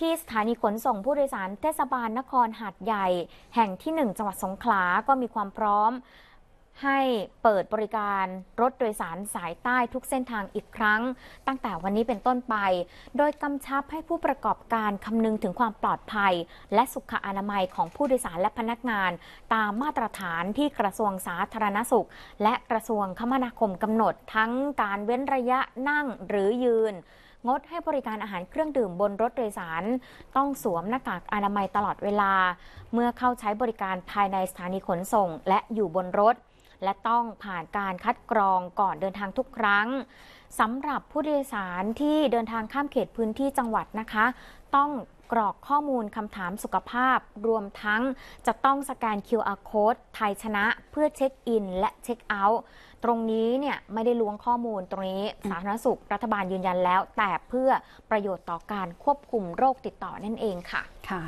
ที่สถานีขนส่งผู้โดยสารเทศบาลนครหาดใหญ่ แห่งที่ 1 จังหวัดสงขลา ก็มีความพร้อมให้เปิดบริการรถโดยสารสายใต้ทุกเส้นทางอีกครั้ง ตั้งแต่วันนี้เป็นต้นไป โดยกำชับให้ผู้ประกอบการคำนึงถึงความปลอดภัย และสุขอนามัยของผู้โดยสารและพนักงาน ตามมาตรฐานที่กระทรวงสาธารณสุข และกระทรวงคมนาคมกำหนดทั้งการเว้นระยะนั่งหรือยืน งดให้บริการอาหารเครื่องดื่มบนรถโดยสาร ต้องสวมหน้ากากอนามัยตลอดเวลา เมื่อเข้าใช้บริการภายในสถานีขนส่ง และอยู่บนรถ และต้องผ่านการคัดกรองก่อนเดินทางทุกครั้งสำหรับผู้โดยสารที่เดินทางข้ามเขตพื้นที่จังหวัดนะคะ ต้อง กรอกข้อมูลคำถามสุขภาพ รวมทั้งจะต้องสแกน QR code ไทยชนะเพื่อเช็คอินและเช็คเอาท์ตรงนี้เนี่ยไม่ได้ล้วงข้อมูลตรงนี้สาธารณสุขรัฐบาลยืนยันแล้ว แต่เพื่อประโยชน์ต่อการควบคุมโรคติดต่อนั่นเองค่ะค่ะ